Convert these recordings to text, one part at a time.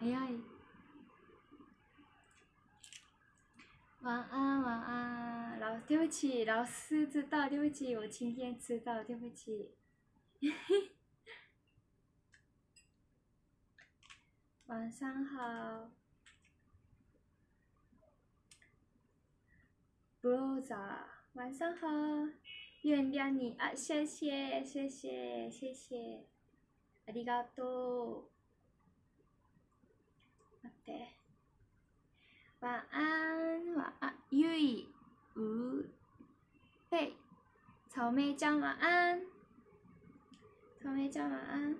早い。晚安，晚安。老，对不起，老师知道，对不起，我今天知道，对不起。晚上好。布罗萨，晚上好。原谅你啊，谢谢，谢谢，谢谢。ありがとう。 待って。晚安，晚安，ゆい、う、嘿，草莓酱晚安。草莓酱晚安。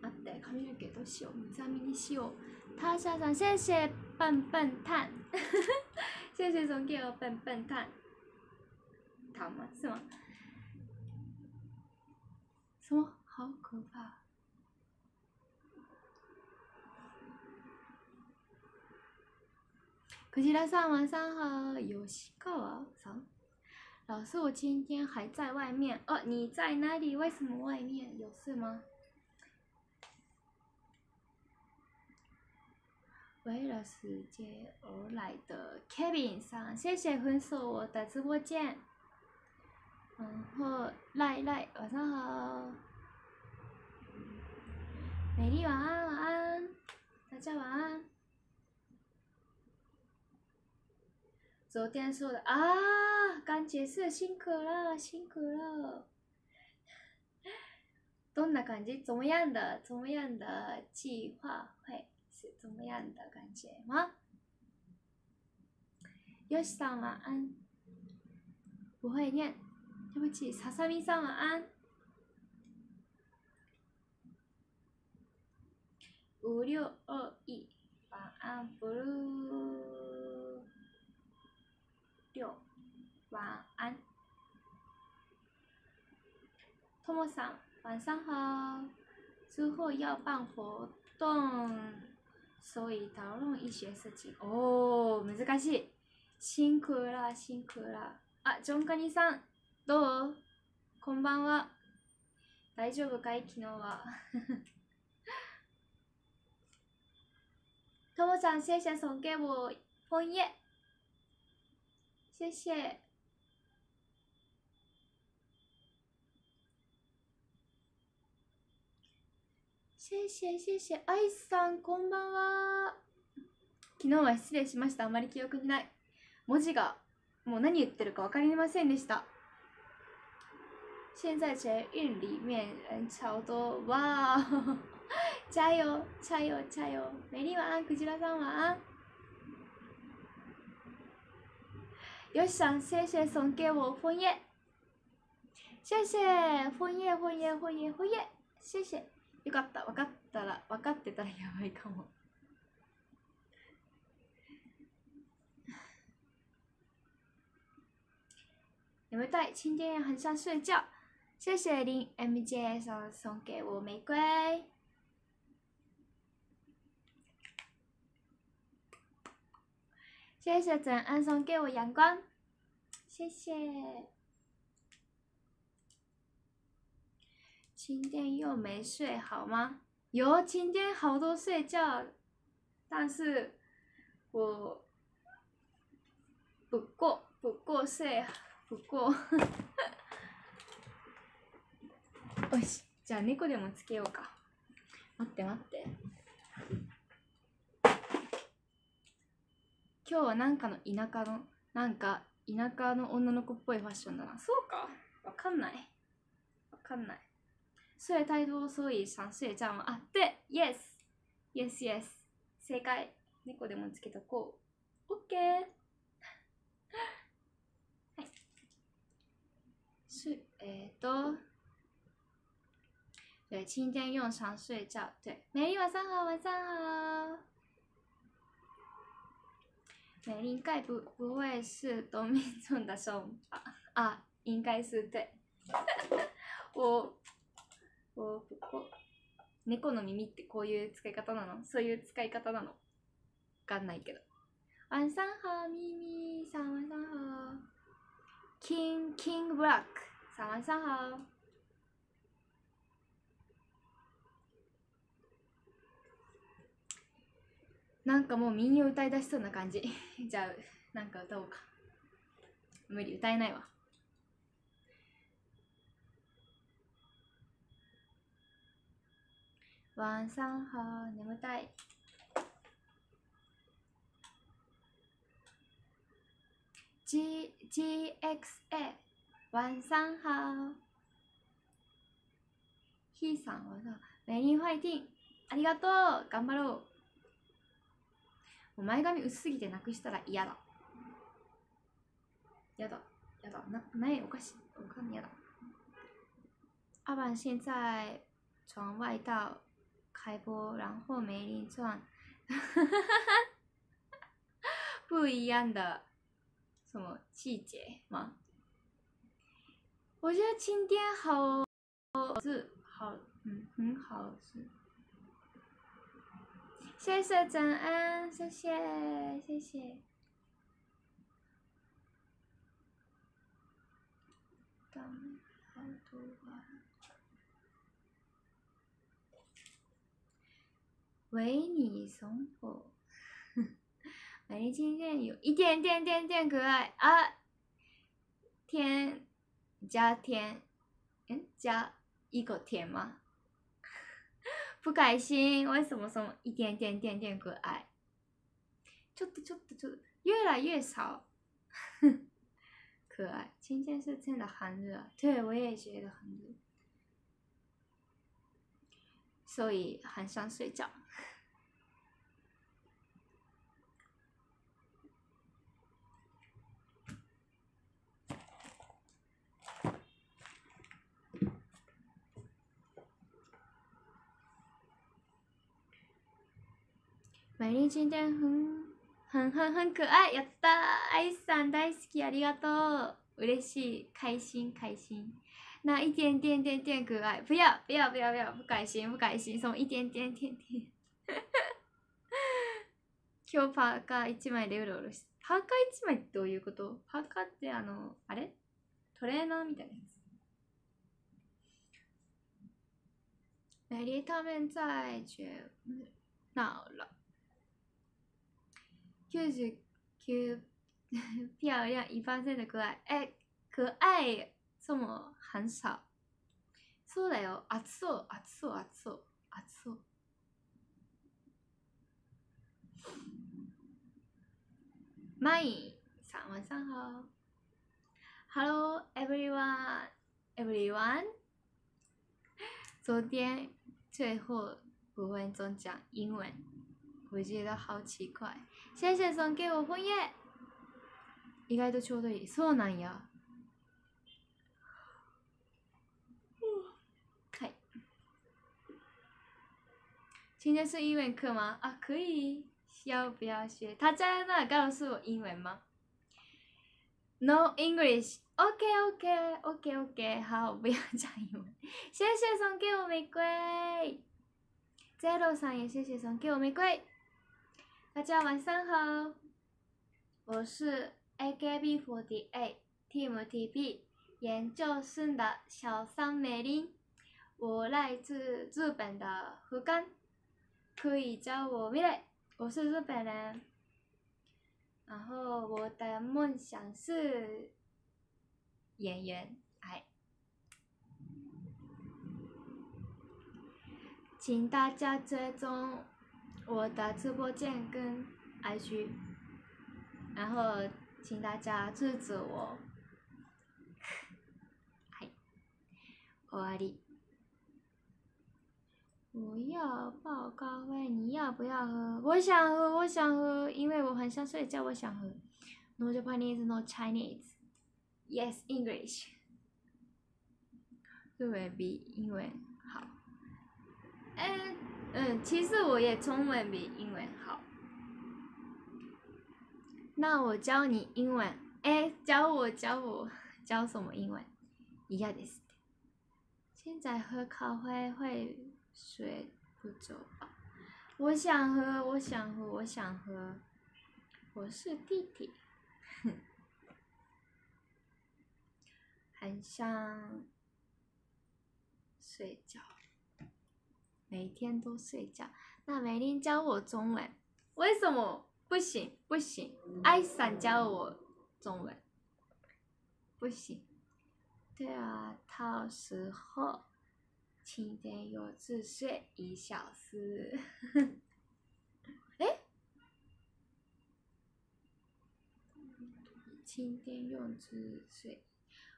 待って、髪の毛どうしよう。三つ編みにしよう。ターシャさん、谢谢笨笨蛋。谢谢送给我笨笨蛋。糖吗？是吗？什么？好可怕！ 可吉拉上晚上好，有西川さん。老师，我今天还在外面。哦，你在哪里？为什么外面？有事吗？为了世界而来的 Kevin 上，谢谢分手我的直播间。然后赖赖晚上好，美丽晚安晚安，大家晚安。昨天说的啊，刚解释辛苦了辛苦了。どんな感じ？怎么样的？怎么样的计划会是怎么样的感觉吗？よしさん晚安。不会念。对不起，ささみさん晚安。五六二一晚安，blue ともさん晚上好，之后要办活动，所以讨论一些事情。哦，難しい。辛苦了，辛苦了。あ、ジョンカニさん。どう？こんばんは。大丈夫かい？昨日は。ともさん、谢谢送给我枫叶。谢谢。ェシェシェシェアイスさんこんばんは。昨日は失礼しました。あまり記憶にない。文字がもう何言ってるか分かりませんでした。現在捷运里面人超多。わーちゃよ、ちゃよ。メリーワンクジラさんは？よしさん先生尊敬を。フォンエ。先生フォンエフォンエフォンエフォンエ。先生よかった、分かったら、分かってたらやばいかも。眠たい，今天很想睡觉。谢谢林 MJ 送送给我玫瑰。谢谢整安送给我阳光，谢谢。今天又没睡好吗？有，今天好多睡觉，但是我不过不过睡不过。よし。じゃあ猫でもつけようか。待って待って。今日はなんかの田舎のなんか田舎の女の子っぽいファッションだな。そうか。わかんない。わかんない睡太多所以想睡觉吗？あで yes yes yes 正解猫でもつけとこう OK はい是えっ、ー、と对，今天用常睡觉。对，美丽晚上好，晚上好。美丽应该不不会是多命中的送吧？啊，应该是对。我我不过猫の耳ってこういう使い方なの？そういう使い方なの？わかんないけど。晚上好，咪咪さん晚上好。King King Black さん晚上好。なんかもう民謡歌い出しそうな感じ。じゃあなんか歌おうか。無理歌えないわ。晚上好眠たい G GXA 晚上好。ひーさんはさメリーファイティンありがとう。頑張ろう。もう前髪薄すぎてなくしたら嫌だ。やだ。やだ。那那也おかしい我看你了阿板现在从外道。开播然后梅林传不一样的什么季节吗？我觉得今天好是好嗯很好是谢谢早安谢谢谢谢当好多话为你松火，美丽今天有一点点点点可爱啊！天加天，嗯，加一个天吗？不开心，为什么什么一点点点点可爱？ちょっとちょっとちょっと越来越少，可爱。今天是真的很热，对我也觉得很热，所以很想睡觉。 美丽今天很很很很可爱，やった愛さん大好きありがとう嬉しい開心開心那一点点点点可愛不要不要不要不要不開心不開心その一点点点点今日パーカー一枚でうろうろしパーカー一枚ってどういうことパーカーってあのあれトレーナーみたいなやつ美丽他们在绝闹了。九十九 漂亮，一%可愛。え、可愛そも很少。そうだよ。暑そう、暑そう、暑そう、暑そう。マイさん、晚上好。Hello everyone, everyone。昨天最后五分钟讲英文，我觉得好奇怪。谢谢送给我枫叶。意外とちょうどいい。そうなんや。はい。今天是英文课吗？啊，可以。要不要学？他在那告诉我英文吗？No English。OK OK OK OK。好，不要讲英文。谢谢送给我玫瑰。Zero 上也谢谢送给我玫瑰。 大家晚上好，我是 AKB48 Team TP 研究生的小桑美玲，我来自日本的福冈，可以叫我美蕾，我是日本人。然后我的梦想是演员，哎，请大家追踪。我的直播间跟 IG，然后请大家支持我。嗨，終わり。我要报告喂，你要不要喝？我想喝，我想喝，因为我很想睡觉，我想喝。No Japanese, no Chinese. Yes, English. 日文比英文好。嗯。嗯，其实我也中文比英文好。那我教你英文，哎，教我教我教什么英文？一样的。现在喝咖啡会睡不着吧？我想喝，我想喝，我想喝。我是弟弟，很想睡觉。每天都睡觉。那美玲教我中文，为什么不行？不行，艾伞教我中文，不行。对啊，到时候七点有自睡一小时。哎，今天用自睡，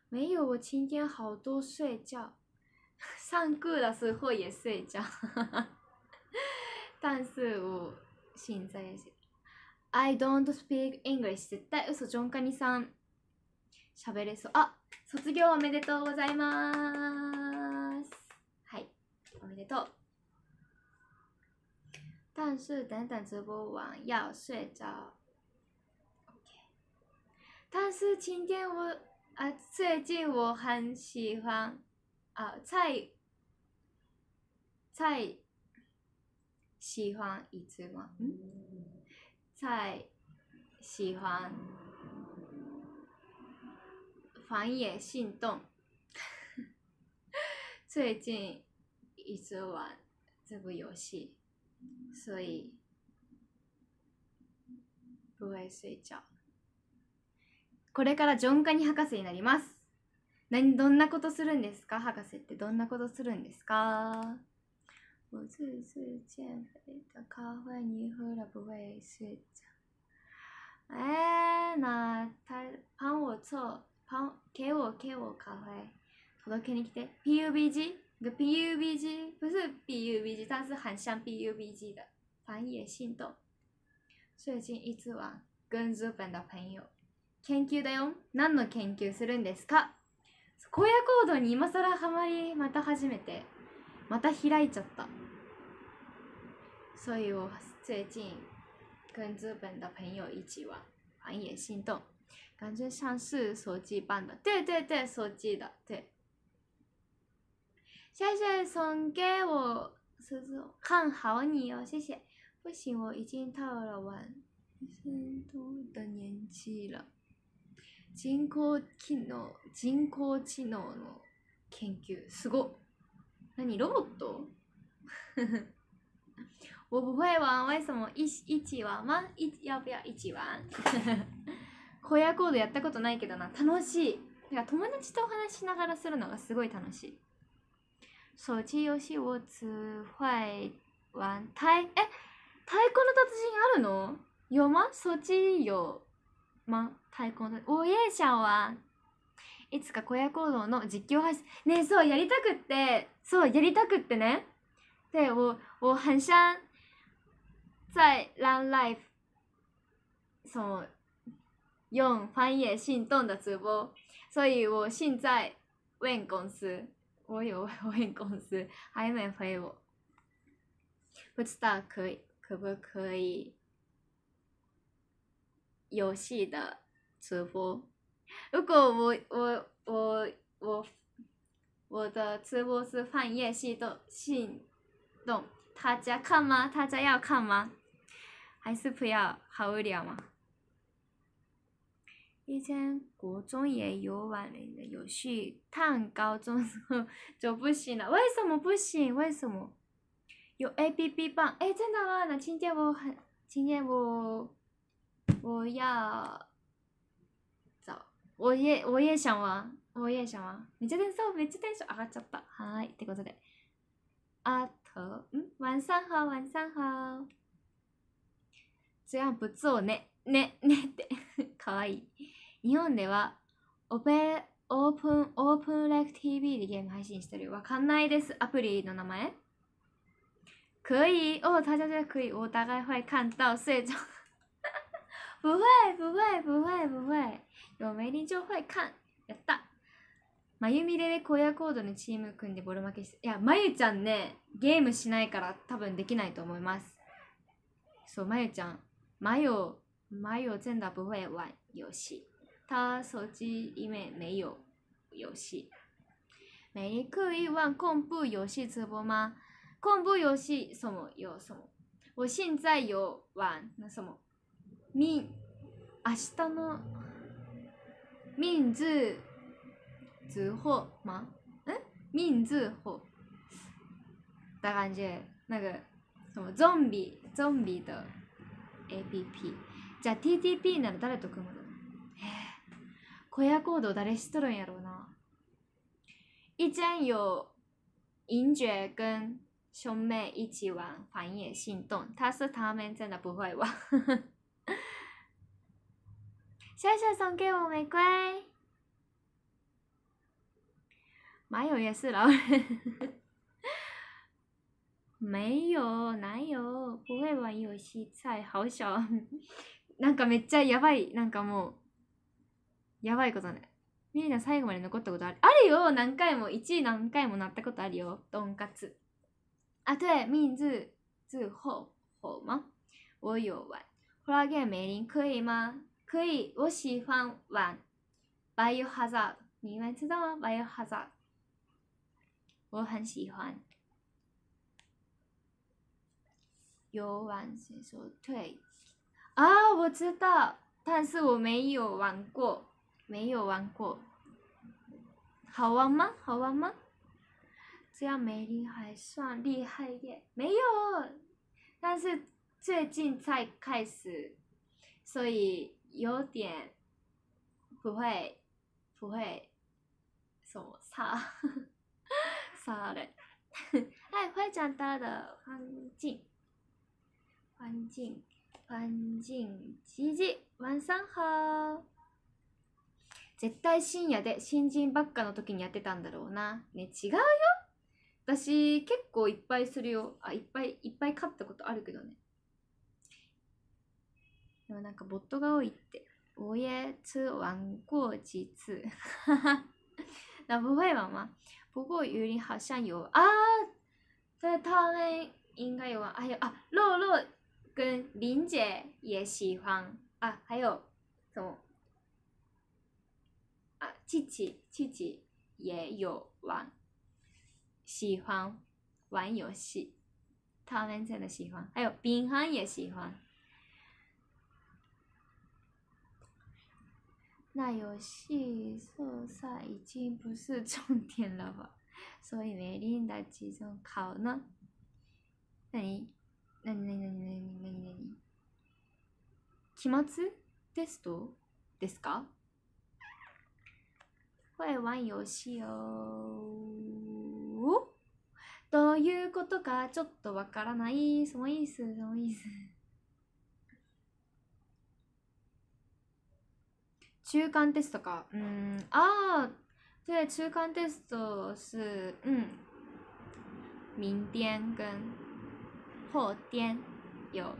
没有，我今天好多睡觉，上课的时候也睡觉，但是我现在是 I don't speak English 絶対嘘ジョンカニさん。喋れそう。あ卒業おめでとうございます。はい。おめでとう。但是等等直播完要睡着。OK。但是今天我啊，最近我很喜欢啊，菜菜喜欢一只吗？嗯，菜喜欢狂野行动。最近一直玩这部游戏。所以不会睡觉これからジョンカニ博士になります何どんなことするんですか？博士ってどんなことするんですか？我自是减肥的咖啡，你喝了不会睡着。哎，那他帮我做，帮给我给我咖啡，届けに来て。PUBG PUBG 不是 PUBG，但是很像 PUBG 的。繁野行動最近いつは跟日本の朋友研究だよ何の研究するんですか？荒野行動に今更ハマりまた始めて。また開いちゃった。所以我最近跟日本的朋友一起玩繁野行动感觉像是手机版的。对对对手机的。对。谢谢送给我是看好你哦。谢谢。不行，我已经到了晚生度的年纪了。人工機能、人工知能の研究、すごっ何？ロボット？我不会玩，为什么一一起玩吗？一要不要一起玩？荒野コードやったことないけどな、楽しい。なんか友達とお話しながらするのがすごい楽しい。手機遊戏我只会玩太え？太鼓の達人あるの？有吗？手机有吗？太鼓の我也想玩。いつか小屋行動の実況配信ねそうやりたくってそうやりたくってね对我我很想在 Run Life その用翻野行动的直播，所以我现在问公司，我有问公司，还没回我，不知道可以。可不可以游戏的直播？如果我我我我我的直播是放夜系动系动，大家看吗？大家要看吗？还是不要？好无聊吗？以前国中也有玩的游戏，但高中时候就不行了。为什么不行？为什么？有 A P P 棒，哎，真的吗？那今天我很，今天我我要找，我也我也想玩，我也想玩。めっちゃテンションめっちゃテンション上がっちゃった。はい、ってことで。あと、ん？晚上好、晚上好。这样不做ね、ね、ねって。かわいい。日本では、オペ、オープン、オープンレク TV でゲーム配信してる。わかんないです。アプリの名前可以哦，他家在可以，我大概会看到睡着。不会不会不会不会，有梅林就会看。やった。まゆみれで荒野コードのチーム組んでボロ負けして。いや、まゆちゃんね、ゲームしないから多分できないと思います。そう、まゆちゃん。まゆ、まゆ真的不会玩游戏。他手机因为没有游戏。没可以玩恐怖游戏直播吗？恐怖游戏什么有什么？我现在有玩那什么，明明日の明日之后吗？嗯，明日后的感觉，那个什么 zombie zombie 的 APP じゃあ TTP なら誰と組むのえ小屋コード誰しとるんやろうな一间有银爵跟兄妹一起玩环野行动，但是他们真的不会玩。谢谢送给我玫瑰，马友也是老人。没有，哪有？不会玩遊戲菜好小。なんかめっちゃやばい、なんかもう、やばいことね。みんな最後まで残ったことあるあるよ何回も、1位何回もなったことあるよ。とんかつ。啊，对，命日之后后吗？我有玩。后来给美玲可以吗？可以，我喜欢玩 Biohazard，你们知道吗？Biohazard，我很喜欢。有玩谁说退？啊，我知道，但是我没有玩过，没有玩过。好玩吗？好玩吗？这样梅林还算厉害耶，没有，但是最近才开始，所以有点不会不会什么差差了。哎，会长大的环境。环境环境じじ晚上好絶対深夜で新人ばっかの時にやってたんだろうなね違うよ私結構いっぱいするよあいっぱいいっぱい買ったことあるけどねでもなんかボットが多いって我也吃玩过几次那不会玩吗不过雨林好像有啊在他们应该有玩还有啊肉肉跟林姐也喜欢啊，还有什么啊？七七七七也有玩，喜欢玩游戏，他们真的喜欢。还有冰涵也喜欢。 那游戏色彩已经不是重点了吧？所以没林的集中考呢？那你？なになになになになになに期末テストですか会玩遊戏よどういうことかちょっとわからない？什么意思？什么意思？中間テストか。うん。ああ、对，中間テスト是、うん。明天跟后天有，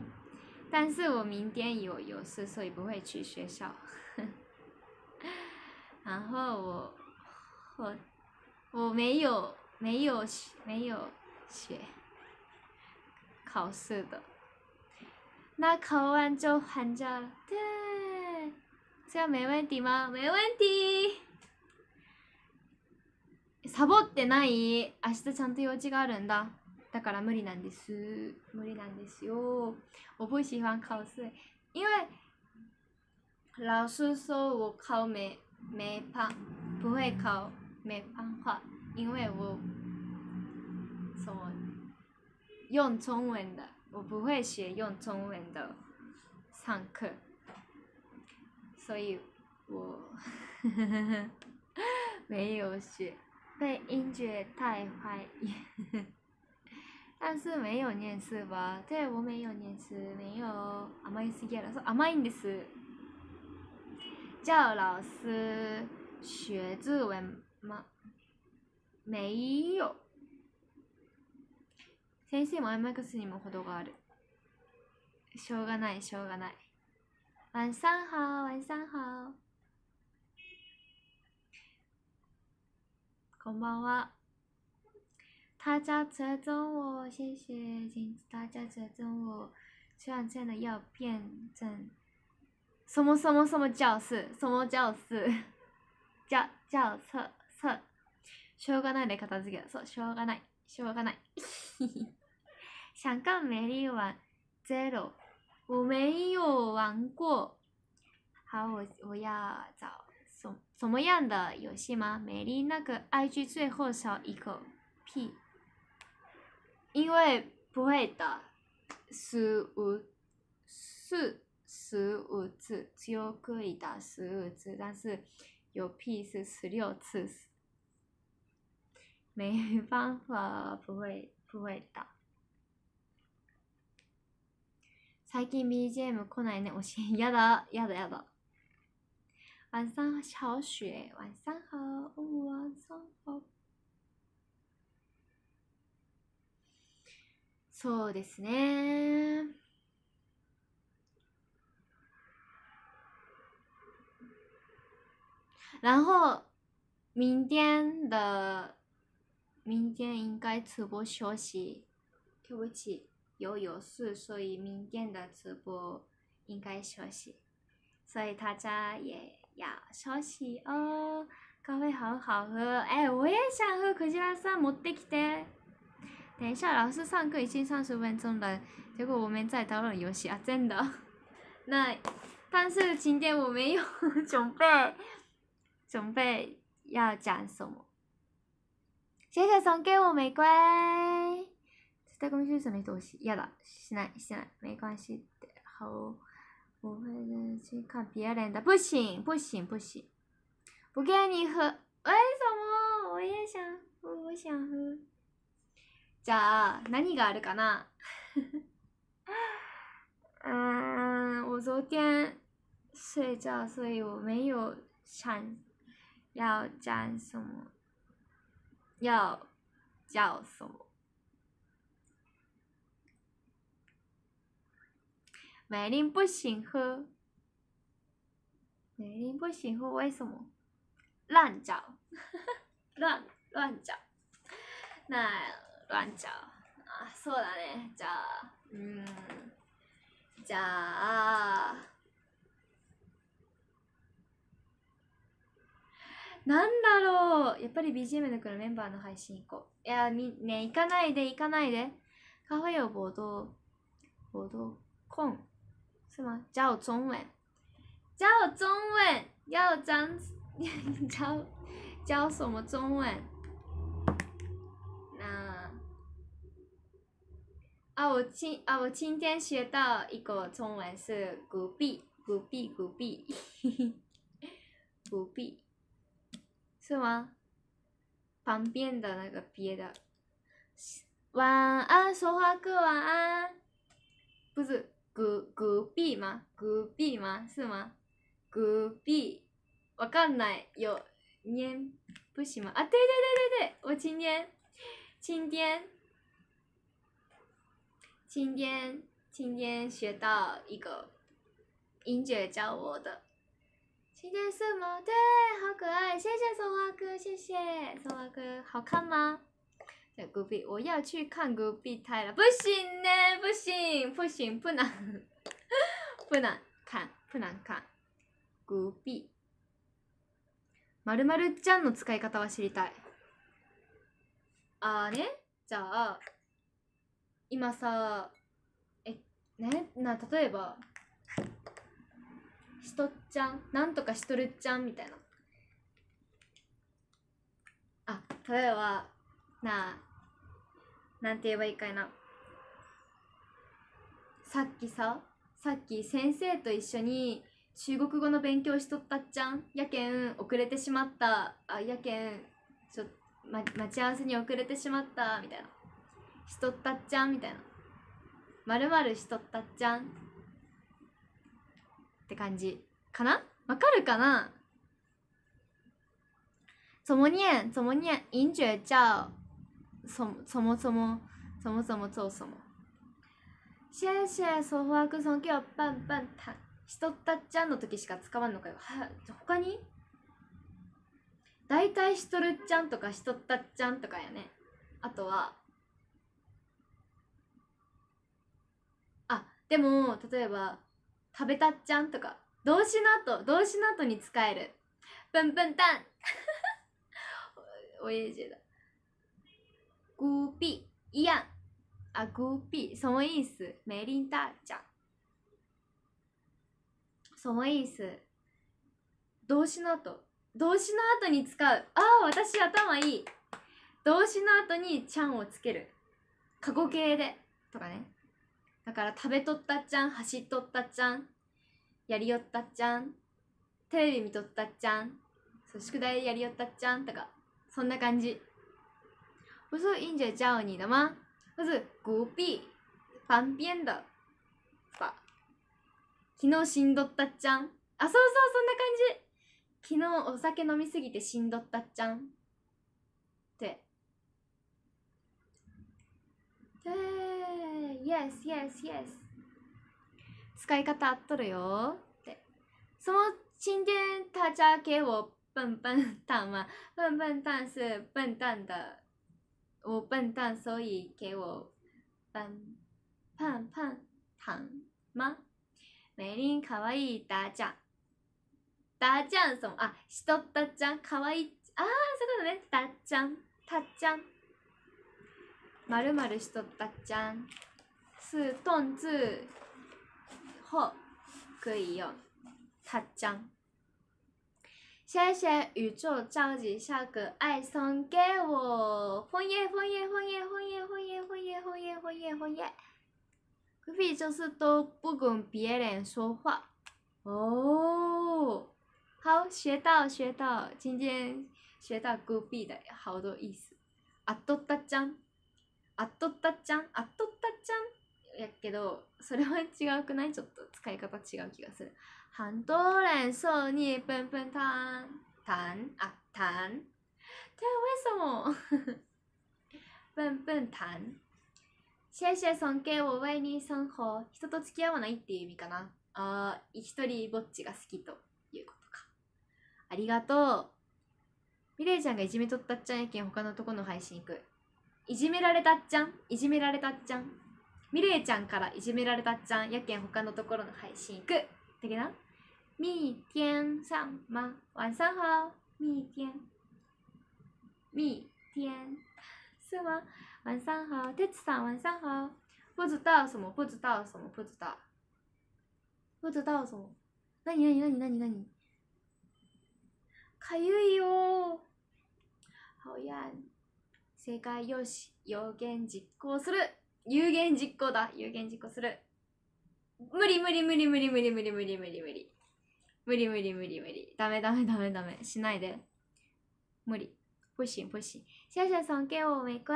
但是我明天有有事，所以不会去学校。然后我我我没有没有没有学考试的，那考完就寒假了。对， 这样没问题吗？没问题。サボってない。明日ちゃんと用事があるんだ。だから無理なんです。無理なんですよ。我不喜欢考试，因为老师说我考没没办不会考没办法，因为我什么用中文的，我不会学用中文的上课，所以我 没有学，被音觉太怀疑。但是没有念是吧？对我没有念是，没有甘いすぎ了，说甘いんです。叫老师学日文吗？没有。先生も MX にも程がある。しょうがないしょうがない。晚上好晚上好。こんばんは。大家折中我，谢谢，请大家折中我。虽然真的要辩证，什么什么什么教室，什么教室，教教册册，しょうがないで片付けそう、しょうがない、しょうがない。想干美丽玩 zero， 我没有玩过。好，我我要找什什么样的游戏吗？美丽那个 IG 最后少一个 P。因为不会打十五是十五次，就可以打十五次，但是有屁是十六次，没办法，不会不会打。最近 BGM 来ないね。おし やだ、やだやだ。晚上好雪，晚上好，晚上好。そうですね。然后明天的明天应该直播休息，对不起，有有事，所以明天的直播应该休息，所以大家也要休息哦。咖啡好好喝，哎，我也想喝，可是拉萨持ってきて。等一下，老师上课已经三十分钟了，结果我们在讨论游戏啊，真的。那但是今天我没有准备。准备要讲什么？谢谢送给我玫瑰。 在公司什么东西？要的，现在现在没关系的。好，我会去看别人的。不行不行不行，不给你喝。为什么？我也想喝，我想喝。じゃあ何があるかな？嗯，我昨天睡觉，所以我没有想。要讲什么？要叫什么？美玲不行喝，美玲不行喝，为什么？乱叫，乱乱叫，那乱叫啊！そうだね。じゃあ、うん、じゃあ。なんだろうやっぱり BGM の来るメンバーの配信行こう。いや、み、ね、行かないで、行かないで。カフェ有ボード、ボード、コン。是吗？教中文，教中文，要讲 教教什么中文？那啊，我今啊，我今天学到一个中文是“古币”，古币，古币，古币。是吗？旁边的那个别的，晚安，说话哥晚安，不是隔隔壁吗？隔壁吗？是吗？隔壁，我刚来有念不行吗？啊，对对对对对，我今天今天今天今天学到一个英姐教我的。今天什么？对，好可爱！谢谢松花哥，谢谢松花哥，好看吗？在隔壁，我要去看隔壁台了。不行呢，不行，不行，不能，不能看，不能看。隔壁。まるまるちゃんの使い方は知りたい。あーね、じゃあ、今さ、え、ね、な、例えば、しとっちゃんなんとかしとるっちゃんみたいなあ例えばなあなんて言えばいいかいな。さっきささっき先生と一緒に中国語の勉強しとったっちゃん。やけん遅れてしまった。あやけんちょ、ま、待ち合わせに遅れてしまった。みたいな。しとったっちゃん。みたいな。まるまるしとったっちゃん。って感じ。かな？わかるかな？怎么念？怎么念？音觉叫什么？什么什么？什么什么做什么？谢谢ソファークソン今日パンパンタしとったっちゃんの時しか使わんのかよ。は他に？大体しとるっちゃんとかしとったっちゃんとかやね。あとはあでも例えば食べたっちゃんとか動詞の後動詞の後に使える笨笨蛋我也觉得孤僻一样啊孤僻什么意思梅林大奖什么意思動詞の後。動詞の後に使う。ああ私頭いい。動詞の後にちゃんをつける。過去形で。とかね。だから食べとったちゃん走っとったちゃんやりよったちゃんテレビ見とったちゃん宿題やりよったちゃんとか。そんな感じ。不是英姐教你的吗？就是隔壁旁边的吧？昨日しんどったっちゃん？あ、そうそう、そんな感じ。昨日お酒飲みすぎてしんどったっちゃん。って。で、yes, yes, yes。使い方あっとるよって。その今天大家给我笨笨蛋吗？笨笨蛋是笨蛋的，我笨蛋，所以给我笨胖胖糖吗？美丽可愛いダージャン。ダジャンソン。あ、しとったちゃん。かわいい。あー、そういうことね。ダちゃん。たっちゃん。まるまるしとったっちゃん。是动字后可以用。たっちゃん。谢谢宇宙召集小可爱送给我枫叶枫叶枫叶枫叶枫叶枫叶枫叶枫叶枫叶，隔壁就是都不跟别人说话哦。好，学到学到，今天学到隔壁的好多意思。あっとったちゃん、あっとったちゃん、あっとったちゃん。やけど、それは違うくない？ちょっと使い方違う気がする。很多人说你笨笨蛋，蛋啊蛋，对，为什么？笨笨蛋。谢谢送给我为你生活。人と付き合わないっていう意味かな。あー、一人ぼっちが好きということか。ありがとう。ミレイちゃんがいじめとったっちゃんやけん他のとこの配信行く。いじめられたっちゃん？いじめられたっちゃん？ミレイちゃんからいじめられたっちゃんやけん他のところの配信行く。だけど蜜天上吗？晚上好，蜜天，蜜天是吗？晚上好，テツさん晚上好。不知道什么？不知道什么？不知道。不知道什么？なになになになになに？かゆいよ。好や。正解よし。有言実行する。有言実行だ。有言実行する。無理無理無理無理無理無理無理無理無理。無理無理無理無理。ダメダメダメダメ。しないで。無理。不行不行。谢谢送给我玫瑰。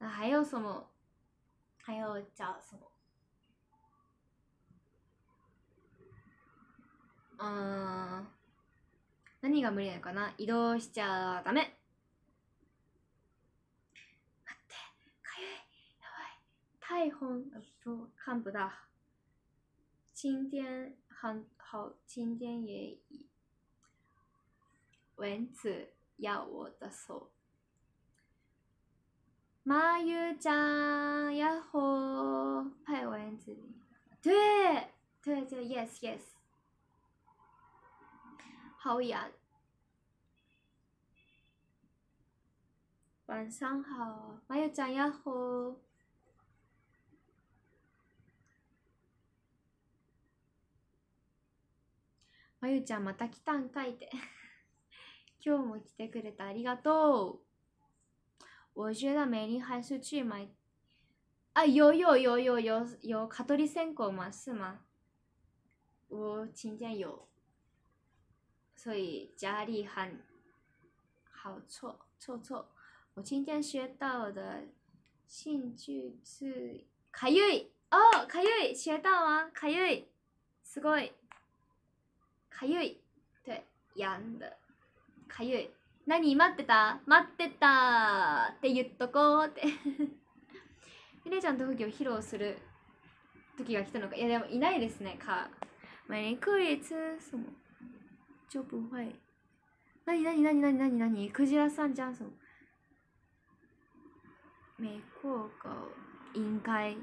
啊，还有什么？还有叫什么？うーん。何が無理なのかな？移動しちゃダメ。待って。かゆい。やばい。太本、不、看不到。今天很好，今天也以蚊子咬我的手。马玉ちゃん、やっほー。拍蚊子。对，对对，yes yes。好痒。晚上好，马玉ちゃん、やっ まゆちゃんまた来たんかいて。今日も来てくれてありがとう。我觉得美丽还是去买。啊，有有有有有有卡多利线狗吗？是吗？我今天有，所以家里很好错错错。我今天学到的兴趣是かゆい哦，かゆい学到吗？かゆい，すごい。かゆい。对，痒的。かゆい。何待ってた？待ってたって言っとこうって。ひねちゃん特技を披露する時が来たのか？いやでもいないですね、か。每个月吃什么就不会。何何何何何何？クジラさんじゃん什么没过狗应该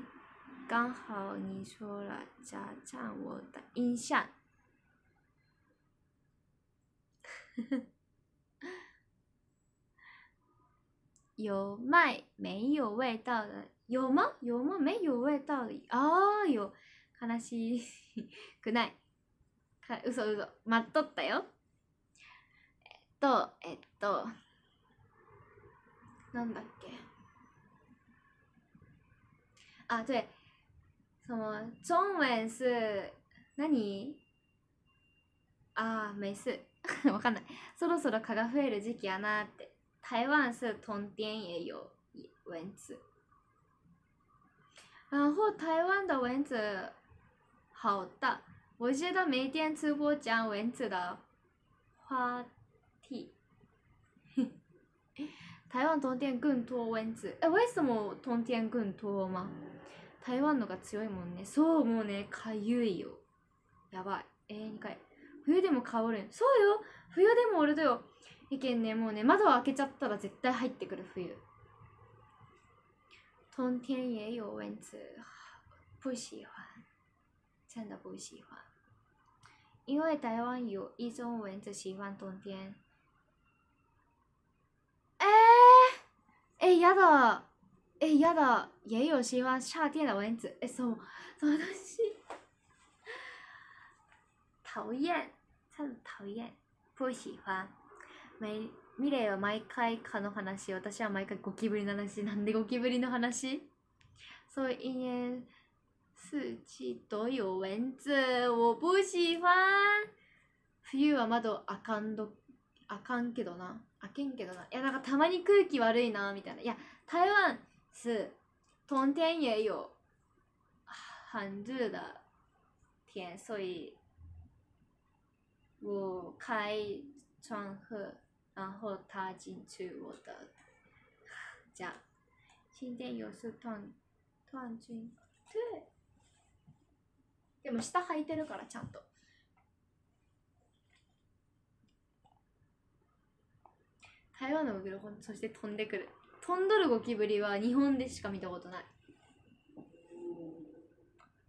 刚好你说了加上我的印象。有卖没有味道的？有吗？有吗？没有味道的。あーよ。悲し くない。か嘘嘘。待っとったよ。えっと、えっと、なんだっけ。啊，对，什么中文是何？あー、没事。わかんない。そろそろ蚊が増える時期やなって。台湾是冬天也有蚊子。然后台湾的蚊子好大，我觉得每天直播讲蚊子的话题。台湾冬天更多蚊子。え、为什么冬天更多吗？台湾のが強いもんね。そう、もうね、かゆいよ。やばい。えー、2回。冬でも香るん。そうよ冬でも俺だよ。いけんね、もうね、窓を開けちゃったら絶対入ってくる冬。冬天也有蚊子，不喜欢，真的不喜欢。因为台湾有一种蚊子喜欢冬天。哎、哎，やだ。哎，やだ。也有喜欢夏天的蚊子。哎，什么什么东西？讨厌，真的讨厌，不喜欢。めミレイは毎回蚊の話、私は毎回ゴキブリの話。なんでゴキブリの話？そう一年四季都有蚊子，我不喜欢。冬は窓あかんど、あかんけどな。あけんけどな。いや、なんかたまに空気悪いな、みたいな。いや、台湾是冬天也有很热的天，所以我开窗户，然后他进去我的家。今天有是团团军，对。でも下履いてるからちゃんと。台湾のゴキブリそして飛んでくる。飛んどるゴキブリは日本でしか見たことない。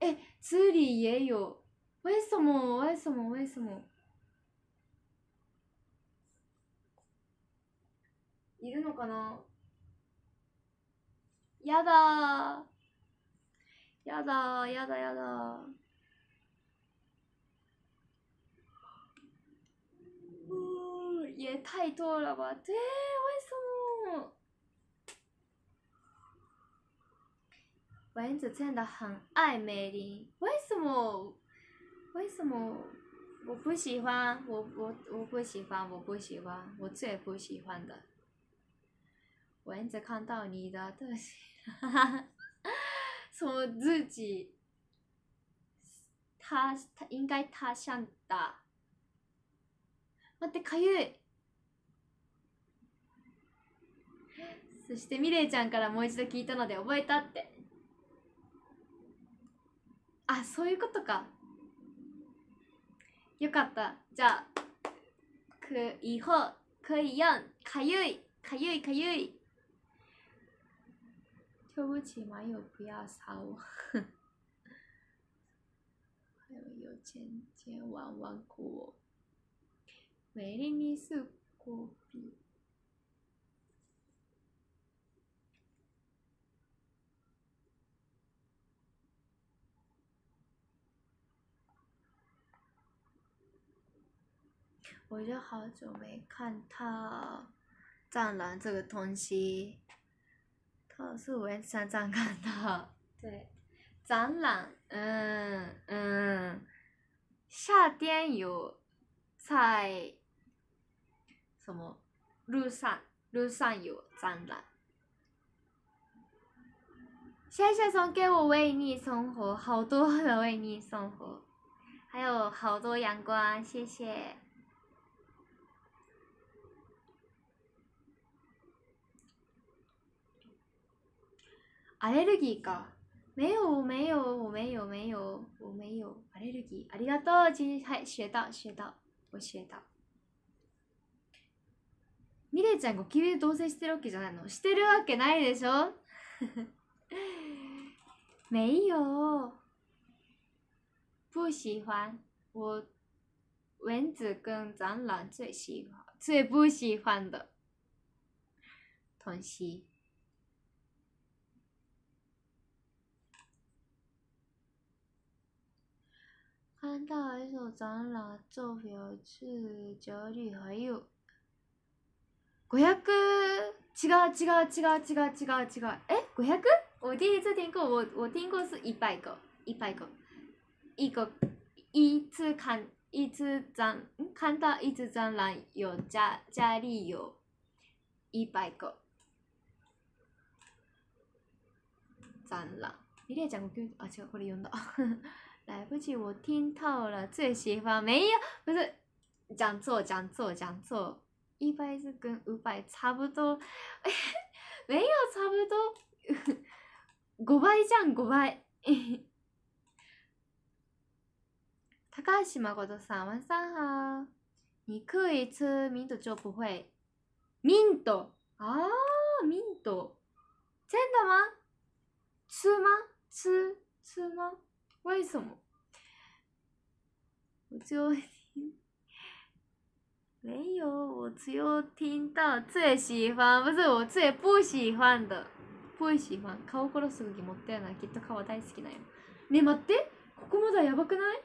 え、这里也有。为什么？为什么？为什么？いるのかなやだやだやだやだうー也太多了吧对为什么蚊子真的很爱美丽为什么为什么我不喜欢我我我不喜欢我不喜欢我最不喜欢的 蚊子看到你的特性，什么自己，他他应该他像的。待ってかゆい。そしてミレイちゃんからもう一度聞いたので覚えたって。あ、そういうことか。よかった。じゃあ、可以后可以用かゆいかゆいかゆい。对不起，网友不要杀我。还有有钱钱玩玩过，美丽你是过比。我就好久没看到藏蓝这个东西。特是文山上看到，对，展览，嗯嗯，夏天有在什么路上路上有展览。谢谢送给我为你生活，好多的为你生活，还有好多阳光，谢谢。アレルギーか。没有没有我没有没有我没有アレルギー。ありがとう。今はい学到学到我学到。ミレイちゃんゴキブリ同棲してるわけじゃないの？してるわけないでしょ？没有。不喜欢我蚊子跟蟑螂最喜欢最不喜欢的东西。看到一首蟑螂就表示焦虑还有500違う違う違う違う違う違うえ 500? 我第一次听过，我我听过是一百个，一百个，一个一次看一次展，看到一只蟑螂有家家里有一百个蟑螂。你列讲过啊？这个我用到， 来不及，我听透了，最喜欢没有？不是讲错，讲错，讲错，一百是跟五百差不多，没有差不多，五倍じゃん五倍。高橋誠さん、晚上好。你可以吃ミント就不会。ミント啊，ミント。真的吗？吃吗？吃吃吗？ 为什么？我就没有，我只有听到最喜欢，不是我最不喜欢的。不喜欢。顔殺す武器持ってるな。きっと顔大好きなんよ。ね待って。ここまだやばくない？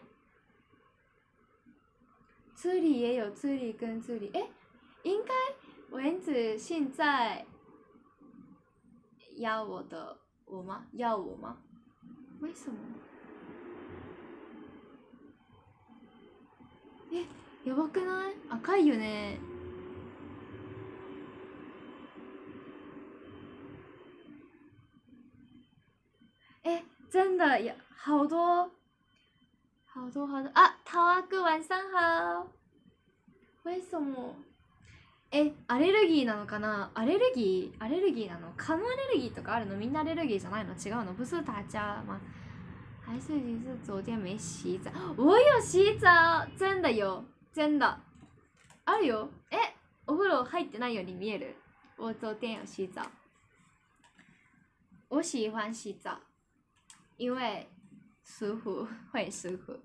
这里也有这里跟这里，哎，应该蚊子现在要我的我吗？要我吗？为什么？え、やばくない？赤いよね。哎，真的有好多，好多好多啊！桃花哥晚上好。为什么？え、アレルギーなのかな？アレルギー？アレルギーなの？蚊のアレルギーとかあるの？みんなアレルギーじゃないの？違うの？不是大家吗？还是你是昨天没洗澡？我有洗澡，真的有，真的。あるよ。え、お風呂入ってないように見える？我昨天有洗澡。我喜欢洗澡，因为舒服，会舒服。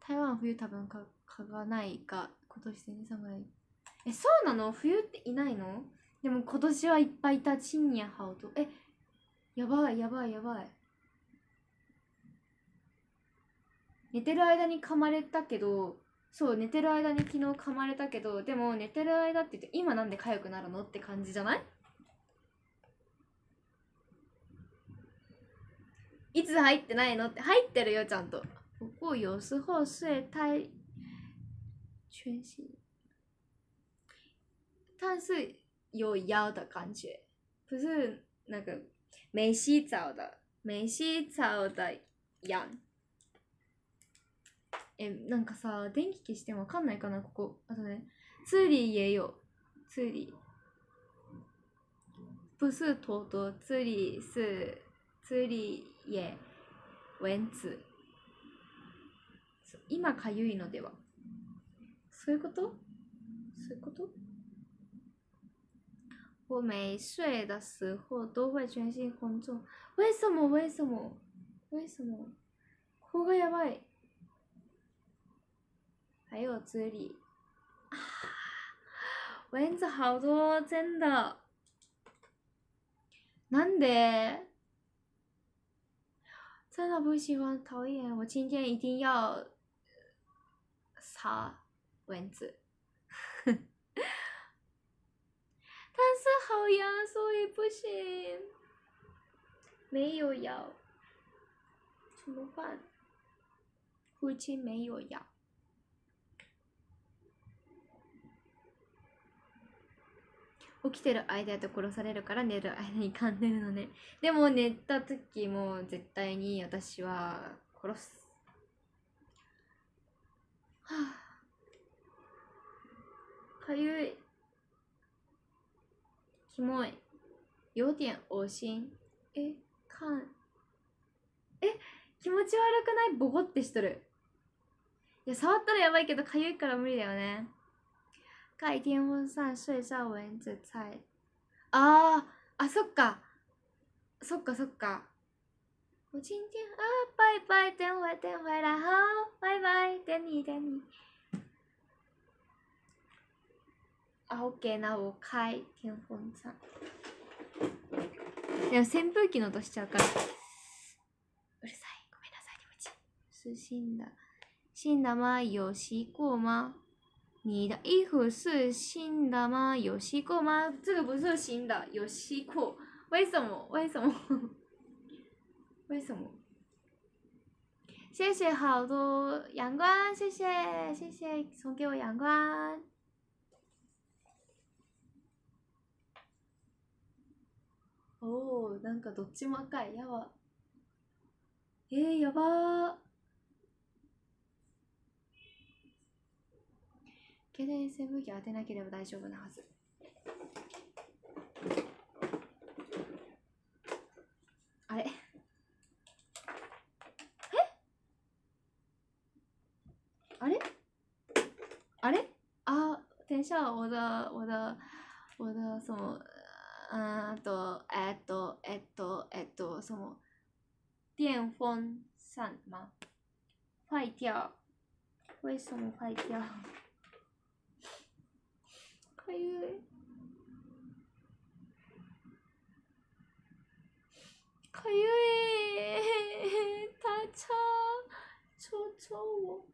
台湾冬多分か蚊がないか今年全然寒いえそうなの？冬っていないの？でも今年はいっぱいいたチンニャハオとえやばいやばいやばい寝てる間に噛まれたけどそう寝てる間に昨日噛まれたけどでも寝てる間って言って今なんで痒くなるのって感じじゃない？いつ入ってないのって？入ってるよちゃんと。不过有时候睡太全身，但是有腰的感觉，不是那个没洗澡的没洗澡的痒。え、なんかさ、電気消してもわかんないかな、ここ。あとね、这里也有，这里不是坨坨，这里是这里也蚊子。今かゆいのではそういうこと？そういうこと？我没睡的时候都会全身红肿，为什么？为什么？为什么？ここがやばい。还有这里，啊，蚊子好多，真的。なんで？真的不喜欢，讨厌！我今天一定要。擦蚊子，但是好痒，所以不行。没有药，怎么办？父亲没有药。 起きてる間やと殺されるから寝る間に噛んでるのねでも寝た時も絶対に私は殺すはあ、かゆい。キモい。有点恶心。え、かん。え、気持ち悪くない？ボコってしとる。いや、触ったらやばいけど、かゆいから無理だよね。盖天婚上睡觉蚊子菜。あー、あ、そっか。そっかそっか。我今天啊，拜拜，等会等会来好，拜拜，等你等你。あ、OK な、を開天本さん。いや、扇風機の音しちゃうから。うるさい。ごめんなさい、对不起。是新的。新的吗？有洗过吗？ 你的衣服是新的吗？有洗过吗？这个不是新的，有洗过。为什么？为什么？为什么？谢谢好多阳光，谢谢谢谢送给我阳光。おー、なんかどっちも赤い。やば。えー、やば ー。携帯扇風機当てなければ大丈夫なはず。あれ？え？あれ？あれ？あ、等一下，我的我的我的什么？嗯，とえっとえっとえっと什么？电风扇吗？坏掉？为什么坏掉？かゆい。かゆい。大超超超我。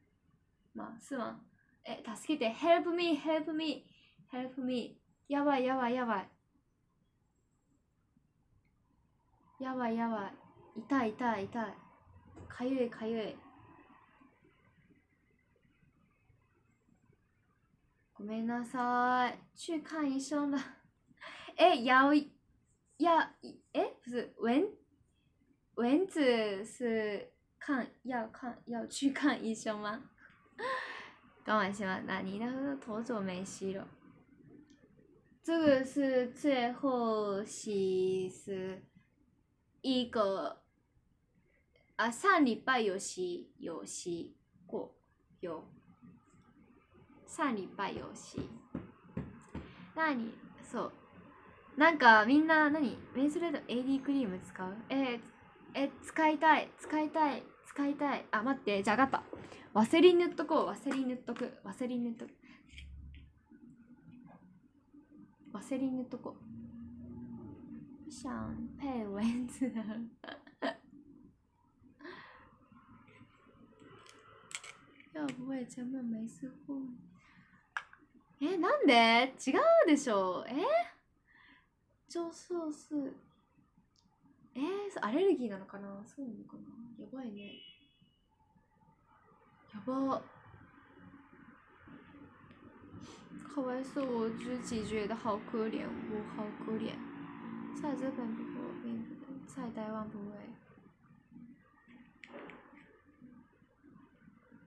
まあ、すまん。え、助けて。help me, help me, help me. やばいやばいやばい。やばいやばい。痛い痛い痛い。かゆいかゆい。ごめんなさい。去看医生了。哎，要要哎，不是蚊蚊子是看要看要去看医生吗？刚玩笑吗？那你那个头怎么没洗了？这个是最后洗是一个啊，上礼拜有洗有洗过有。 上礼拜有洗。なに？そう。なんかみんな何メンズレード AD クリーム使う？え、え、使いたい。使いたい。使いたい。あ、待って。じゃあ分かった。ワセリン塗っとこう。ワセリン塗っとく。ワセリン塗っとく。ワセリン塗っとこう。不想配蚊子了。要不会根本没试过。えなんで？違うでしょえ？上ソースえー、アレルギーなのかな？そうなのかな？やばいね。やば。かわいそう。我自己觉得好可怜我好可怜在日本不会在台湾不会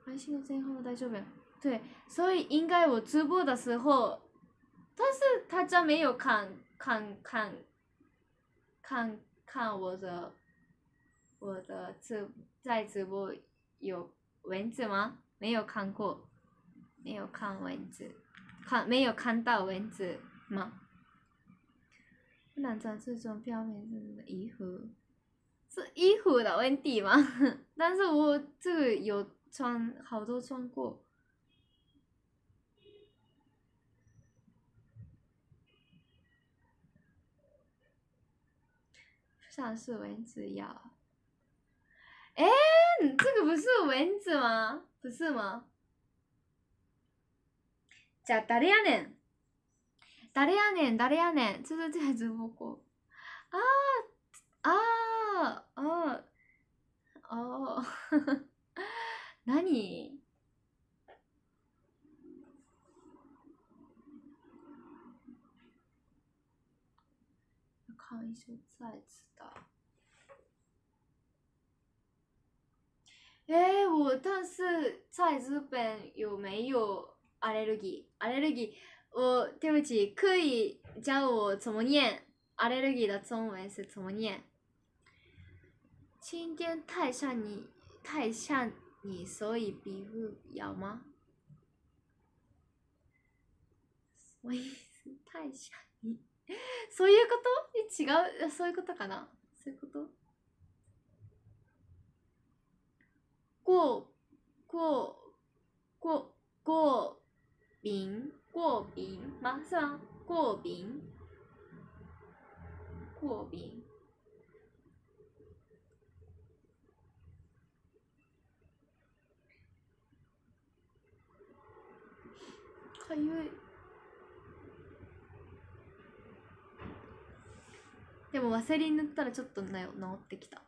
配信の前半は大丈夫对，所以应该我直播的时候，但是大家没有看看看看看我的我的直在直播有蚊子吗？没有看过，没有看蚊子，看没有看到蚊子吗？不能展示这种表面的衣服，是衣服的问题吗？但是我这个有穿，好多穿过。像是蚊子咬。哎，这个不是蚊子吗？不是吗？じゃ誰やねん。誰やねん誰やねん。ちょっとじゃ直播过。ああああああ何看一太迟哒。哎，我但是在日本有没有 allergy allergy？我对不起，可以教我怎么念 allergy 的中文是怎么念？今天太像你，太像你，所以皮肤痒吗？我也是太像你。そういうこと？違う、そういうことかな？そういうこと？过过过过敏过敏吗？是吗？过敏过敏。かゆいでもワセリン塗ったらちょっとなよ治ってきた。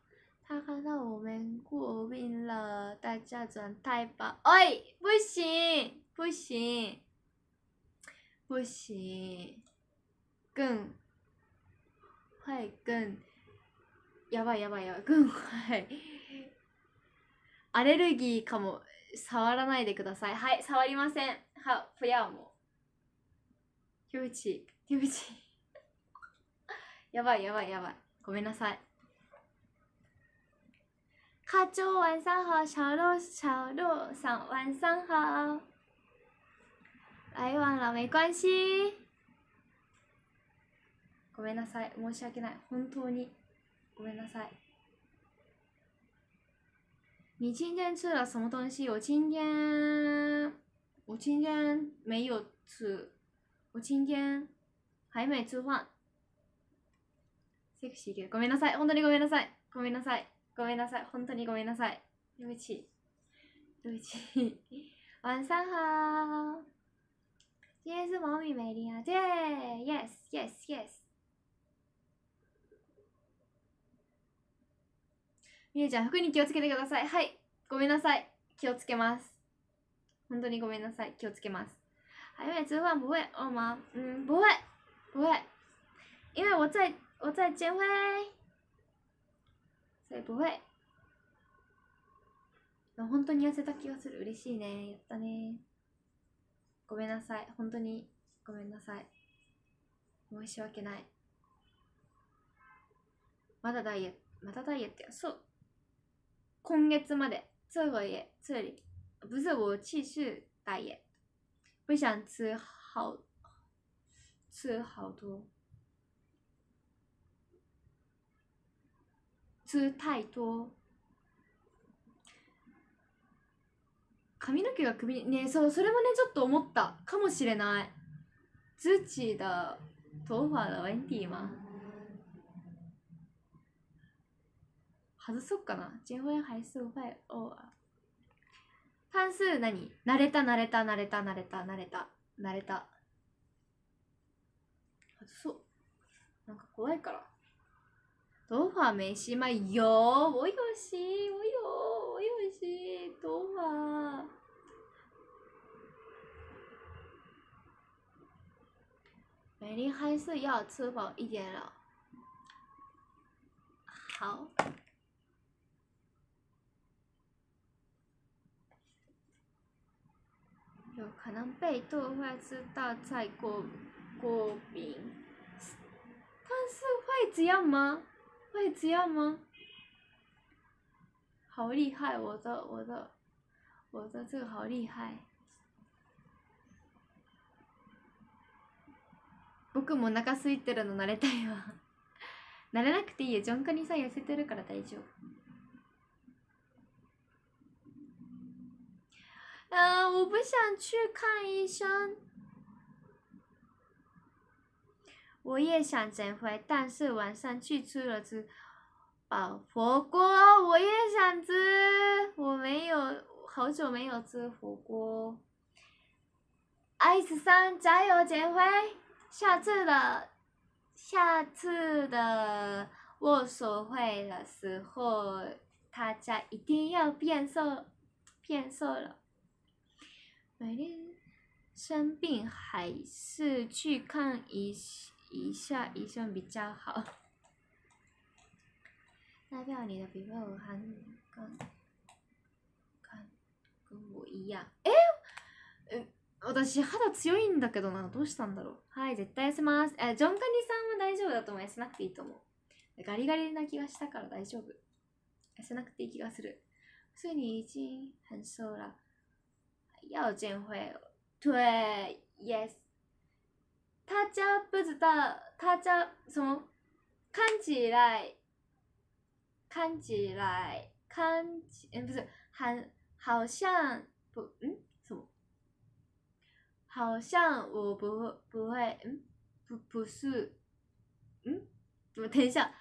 他看到我们过病了，大家转台吧。哎，不行，不行，不行，更会更やばいやばいやばい。更会アレルギーかも。触らないでください。はい触りません。は不要も对不起对不起やばいやばいやばい。ごめんなさい。課長晚上好小鹿小鹿さん晚上好来晚了没关系ごめんなさい。申し訳ない。本当に。ごめんなさい。你今天吃了什么东西？我今天我今天没有吃，我今天还没吃饭。セクシーけどごめんなさい。本当にごめんなさい。ごめんなさい。ごめんなさい。本当にごめんなさい。对不起对不起晚上好今天是毛米美丽啊对 yes yes yes. みゆちゃん服に気をつけてください。はい。ごめんなさい。気をつけます。本当にごめんなさい。気をつけます。还没吃饭不会饿吗？嗯，不会，不会，因为我在我在减肥，所以不会。本当に痩せた気がする。嬉しいね。やったね。ごめんなさい。本当にごめんなさい。申し訳ない。まだダイエット、またダイエットや。そう。今月まで。这个也这里不是我继续ダイエット。不想吃好吃好多，吃太多。髪の毛が首にねそうそれもねちょっと思ったかもしれない。自己的头发的问题吗外そうかな结婚还是会偶尔単数何慣れた慣れた慣れた慣れた慣れた慣れた外そうなんか怖い。から头发没洗吗？有，我有洗，我有，我有洗头发。美丽还是要吃饱一点了。好。有可能被剁坏是大菜锅锅饼，但是会这样吗？会这样吗？好厉害！我的我的我的这个好厉害。僕もお腹空いてるの慣れたいわ慣れなくていいよジョンカニさん痩せてるから大丈夫嗯，我不想去看医生。我也想减肥，但是晚上去吃了吃饱火锅，我也想吃。我没有好久没有吃火锅。艾斯三，加油减肥！下次的下次的握手会的时候，大家一定要变瘦，变瘦了。每天生病还是去看一一下医生比较好。代表你的皮肤还跟跟跟我一样。え？え？私肌強いんだけどな。どうしたんだろう？はい絶対痩せますえジョンカニさんは大丈夫だと思う。痩せなくていいと思う。ガリガリな気がしたから大丈夫。痩せなくていい気がする。所以你已经很瘦了要减肥，对，yes。他家不知道，他家什么？看起来，看起来，看起，嗯，不是，还好像不，嗯，什么？好像我不会，不会，嗯，不，不是，嗯，我等一下，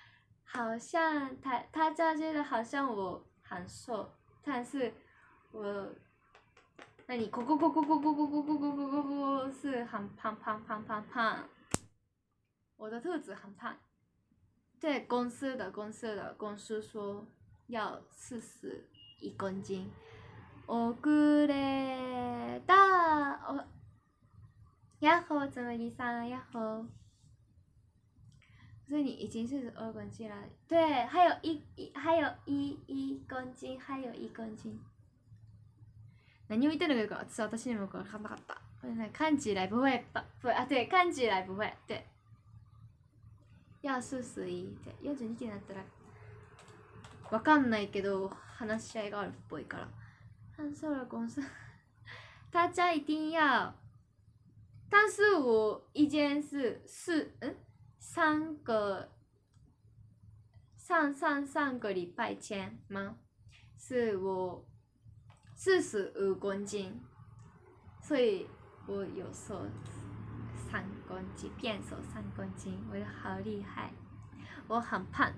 好像他他家觉得好像我很瘦，但是我。那你咕咕咕咕咕咕咕咕咕咕咕咕咕是很胖胖胖胖胖。我的兔子很胖。对公司的公司的公司说要四十一公斤。遅れたおヤッホーつむぎさんヤッホー。所以你已经四十二公斤了，对，还有一一还有一一公斤，还有一公斤。 何を言ってるのか私私にも分からなかった。これね、漢字来不会吧？不会啊，对，漢字来不会，对。要四十一って42期になったらわかんないけど話し合いがあるっぽいから。汉色的公司，大家一定要。但是我一件是四嗯三个上上上个礼拜前吗？是我四十五公斤，所以我有瘦三公斤，变瘦三公斤，我好厉害，我很胖。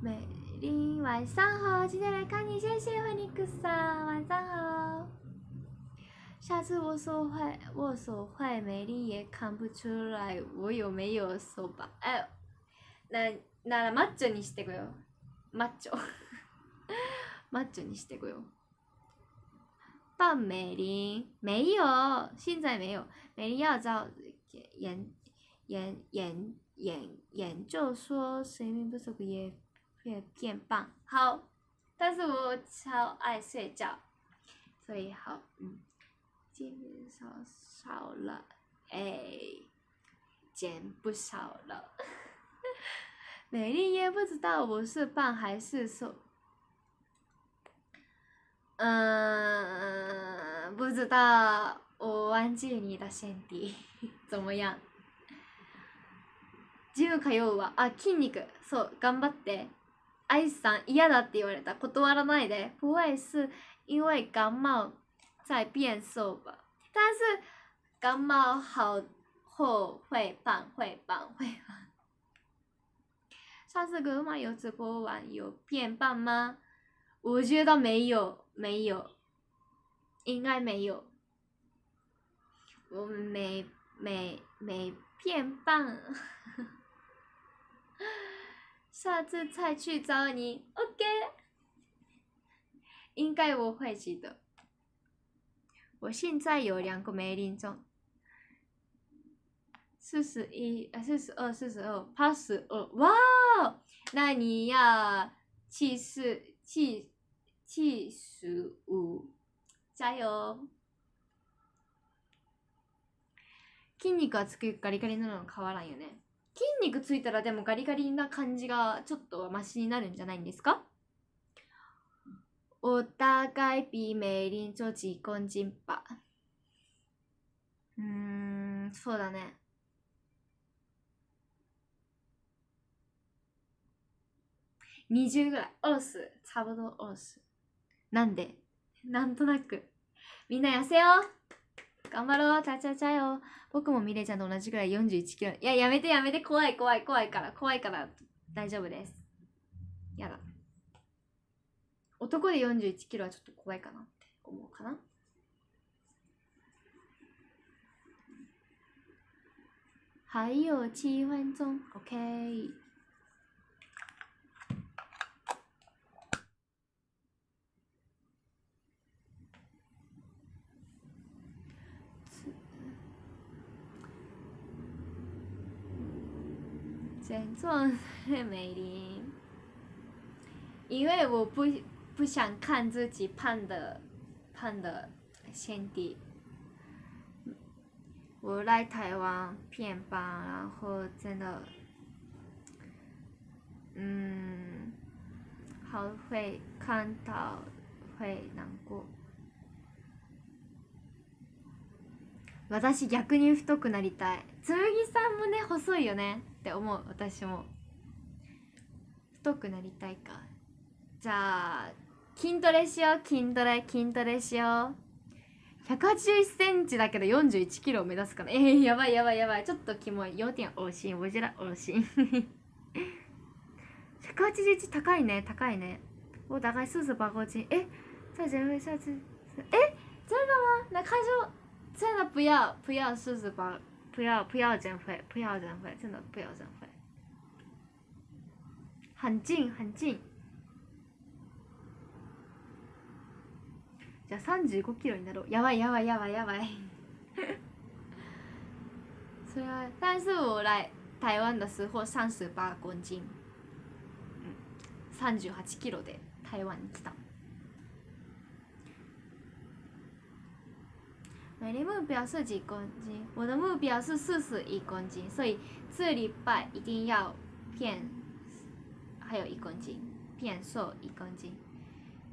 美丽晚上好，今天来看你，谢谢惠尼克桑，晚上好。下次我手坏，我手坏，美丽也看不出来我有没有手吧？哎，那那マッチョにしてこよ。マッチョ。マッチョにしてこよ。 扮美玲没有，现在没有。美丽要找研研研研研究说睡眠不足也也变胖。好，但是我超爱睡觉，所以好，嗯。减少少了，哎，减不少了。美丽也不知道我是胖还是瘦，嗯，不知道，我忘记你的身体 怎么样？ジム通うわ。あ、筋肉。そう、頑張って。アイスさん嫌だって言われた。断らないで。不会是因为感冒在变瘦吧，但是感冒好后会胖，会胖，会胖。上次跟马有直播完有变胖吗？我觉得没有，没有，应该没有。我没没没变胖，下次再去找你，OK？应该我会记得。我现在有两个梅林中，四十一四十二四十二八十二哇！那你要七十七七十五，加油！筋肉がつくガリガリなの変わらんよね。筋肉ついたらでもガリガリな感じがちょっとマシになるんじゃないんですか？我大概比美玲做几公斤吧。嗯，そうだね。20ぐらい。おろす。差不多おろす。なんで？なんとなく。みんな痩せよう頑張ろうチャチャチャよ僕もミレちゃんと同じぐらい41キロ。いや、やめてやめて。怖い怖い怖いから。怖いから。大丈夫です。やだ。男で41キロはちょっと怖いかなって思うかな还有七分钟，OK。整座美丽，因为我不。不想看自己胖的胖的身体。我来台湾变胖，然后真的，嗯，好会看到会难过。私逆に太くなりたい紬さんもね 細いよね。って思う私も。太くなりたいか。じゃあ筋トレしよう筋トレ筋トレしよう。181センチだけど41キロを目指すかな。えー、やばいやばいやばい。ちょっとキモい。要点おしんおじらおしん181高いね高いね。我大概四十八公斤哎在减肥下次哎真的吗？那看就真的不要不要四十八，不要不要减肥，不要减肥，真的不要减肥。很近很近。じゃあ35キロになろう。やばいやばいやばいやばい。それは，但是我来台湾的时候三十八公斤，嗯，三十八キロで台湾に来た。美丽目标是几公斤？我的目标是四十一公斤，所以这礼拜一定要变，还有一公斤，变瘦一公斤。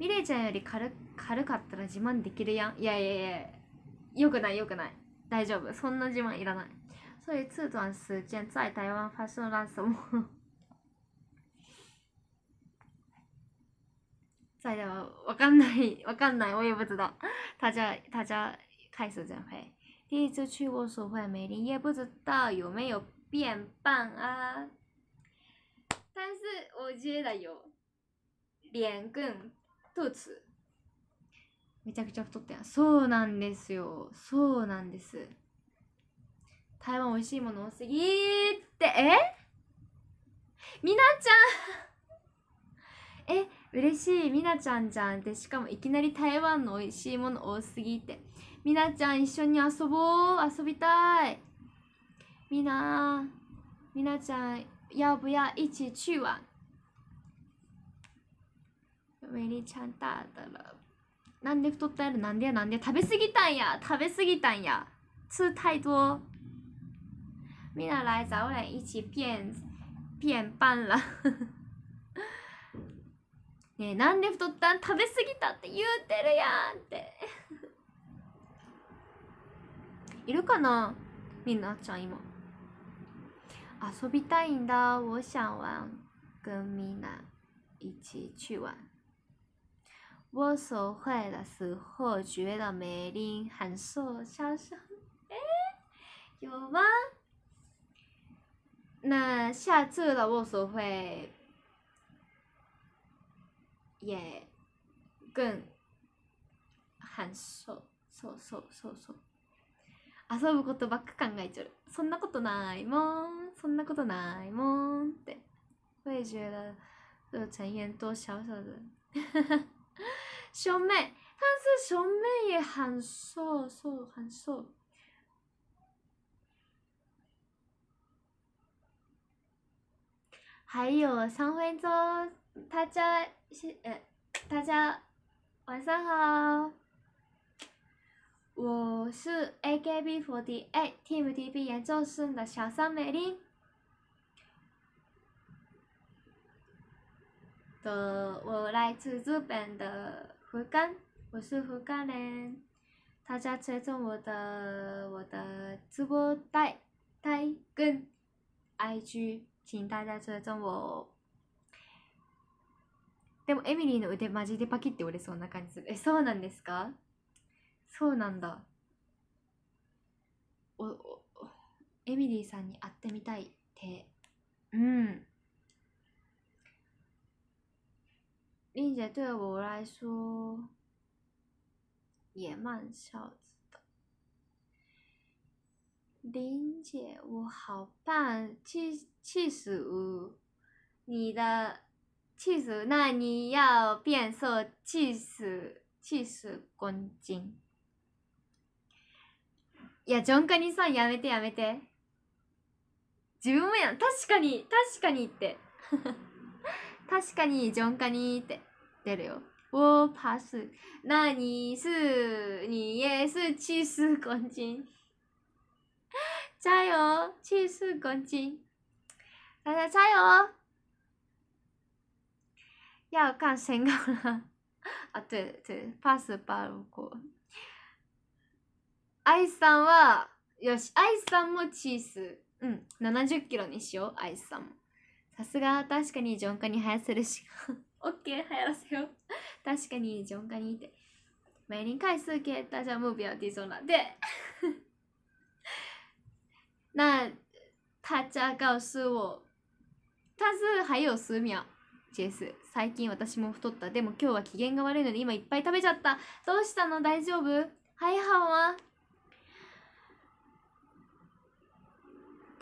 ミレイちゃんより軽軽かったら自慢できるやん。いやいやいや、よくないよくない。大丈夫。そんな自慢いらない。所以这段时间在台湾发生了什么？在的わかんないわかんない，我也不知道。大家大家 开始减肥。第一次去握手会，美玲也不知道有没有变胖啊？但是我觉得有脸跟肚子めちゃくちゃ太ったやんそうなんですよ。そうなんです。台湾美味しいもの多すぎって。え？みなちゃん。え？嬉しい。みなちゃんじゃん。ってしかもいきなり台湾の美味しいもの多すぎって。みなちゃん一緒に遊ぼう。遊びたい。みなみなちゃん要不要一起去玩。メリちゃん大的了なんで太ったやろ？なんでやなんで？食べ過ぎたんや。食べ過ぎたんや。吃太多みんな来找我俩一起变变胖了ねえなんで太ったん？食べ過ぎたって言うてるやんって。いるかなみんなちゃん今遊びたいんだ我想玩跟みんな一起去玩握手会的时候觉得美玲很瘦，小时候，哎，有吗？那下次的握手会也更很瘦，瘦瘦瘦瘦。 遊ぶことばっか考えちゃう。そんなことないもん。そんなことないもんって。我也觉得这个陈妍多小小的。兄妹，但是兄妹也很瘦，瘦很瘦。还有三分钟，大家是呃，大家晚上好，我是 AKB48 Team TP 研究生的小三美丽。的，我来自日本的福冈，我是福冈人。大家追踪我的我的直播带带跟 IG，请大家追踪我。でもエミリーの腕マジでパキって折れそうな感じする。え、そうなんですか そうなんだ。お、お、エミリーさんに会ってみたいって。うん。玲姐对我来说也蛮孝子的。玲姐，我好胖，七七十五，你的七十，那你要变瘦七十七十公斤。いや、ジョンカニさんやめてやめて。自分もやん。確かに、確かにって。確かにジョンカニって出るよ。我怕死。那你是你也是七十公斤。加油，七十公斤！大家加油哦！要看身高了。あ、对对、パスパルコ。アイさんは、よし、アイさんもチース。うん、70キロにしよう、アイさんも。さすが確かにジョンカに生やせるし。オッケー流行らせよう。確かにジョンカにって。每年回数给大家目标提升了对那大家告诉我但是还有数秒ジェス。最近私も太った。でも今日は機嫌が悪いので今いっぱい食べちゃった。どうしたの？大丈夫？还好吗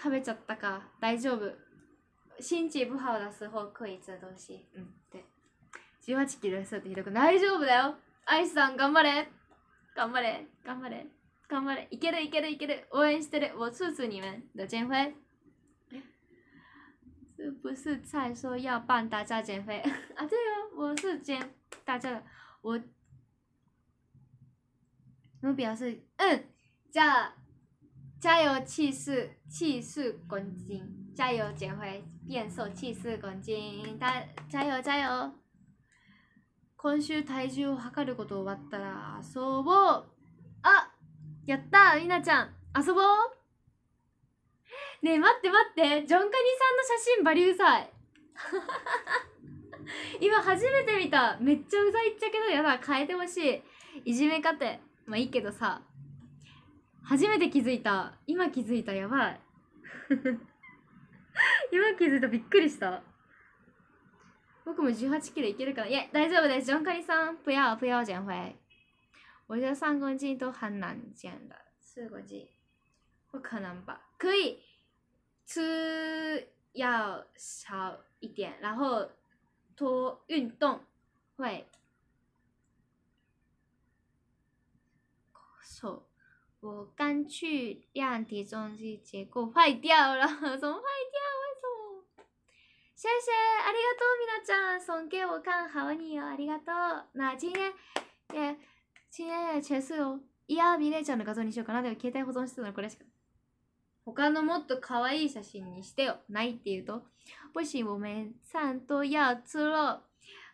食べちゃったか大丈夫。心情不好的时候可以吃东西うん。对18キロ痩せてひどく大丈夫だよ。アイスさん頑張れ。頑張れ。頑張れ。頑張れ。いけるいけるいける。応援してる。我支持你们的减肥是不是菜说要帮大家减肥啊？对哦，我是减大家的，我目标是嗯，加 加油七四七四公斤，加油减肥变瘦七四公斤，加加油加油！今週体重を測ること終わったら遊ぼう。あやったみなちゃん。遊ぼう。ねえ待って待って。ジョンカニさんの写真バリうざい。今初めて見た。めっちゃうざいっちゃけどやだ変えてほしい。いじめかて。まあいいけどさ。初めて気づいた。今気づいたやばい。今気づいたびっくりした。僕も18キロいけるから。いや大丈夫です。ジョンカニさん。不要不要减回我觉得三公斤都很难减的四公斤不可能吧可以吃要少一点，然后多运动会。手，我刚去量体重机，结果坏掉了，怎么坏掉？为什么？谢谢，ありがとう，みなちゃん，送给我看好你哦，ありがとう。那今天也今天也结束よ。いや、ミレちゃんの画像にしようかな？でも携帯保存してたの？これしか。他のもっと可愛い写真にしてよ。ないって言うと。不行，我们上都要吃肉。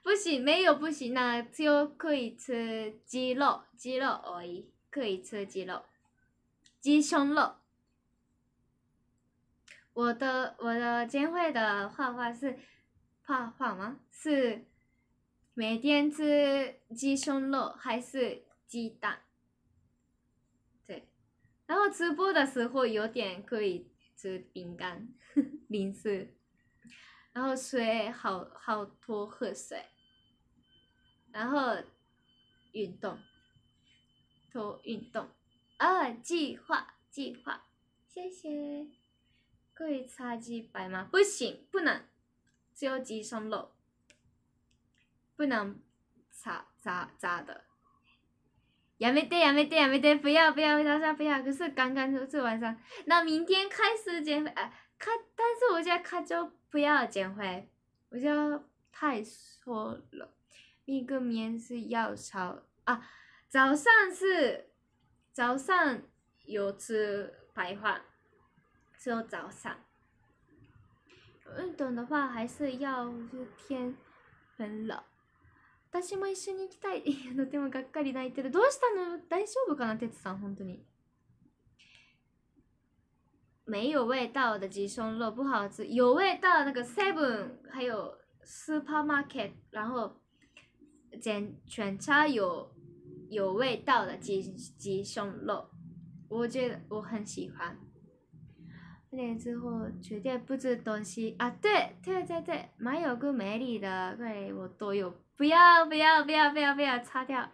不行，没有不行，那就可以吃鸡肉，鸡肉而已，可以吃鸡肉，鸡胸肉。我的我的监会的画画是画画吗？是每天吃鸡胸肉还是鸡蛋？对，然后直播的时候有点可以吃饼干、零食，然后水好好多喝水，然后运动，多运动啊！计划计划，谢谢。可以擦鸡白吗？不行，不能，只有鸡胸肉，不能擦炸炸的。やめてやめてやめて不要不要大家不要！可是刚刚就是晚上，那明天开始减肥啊！看，但是我觉得看就不要减肥，我觉得太说了。一个面是要炒啊，早上是 早上有吃白饭，只有早上。运动的话还是要天很冷。私も一緒に行きたい。とてもがっかり泣いてる。どうしたの？大丈夫かな、哲さん、本当に。没有味道的鸡胸肉不好吃，有味道那个 Seven 还有 Supermarket，然后检全差有有味道的鸡鸡胸肉，我觉得我很喜欢。那之后绝对不吃东西啊！对对对对，蛮有个美丽的，对我都有。不要不要不要不要不要擦掉。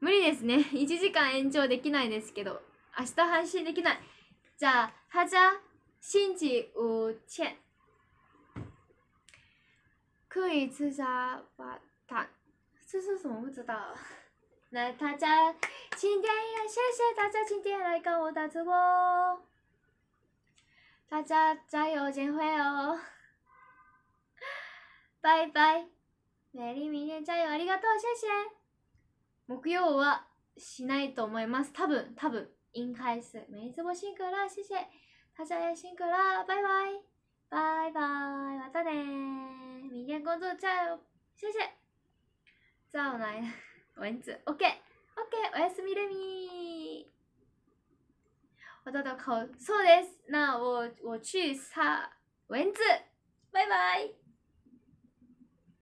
無理ですね。1時間延長できないですけど、明日配信できない。じゃあ、大家星期五见。可以吃炸把蛋，这是什么不知道。那大家今天也谢谢大家今天来跟我打直播，大家加油减肥哦！バイバイ。メリーミネ加油ありがとう、シェシェ。木曜はしないと思います。多分、多分。应该是。每次我辛苦了，谢谢。大家也辛苦了，拜拜。拜拜，またね。明天工作加油，谢谢。再来蚊子，OK OK，おやすみレミ。我到口，そうです。那我我去杀蚊子，拜拜。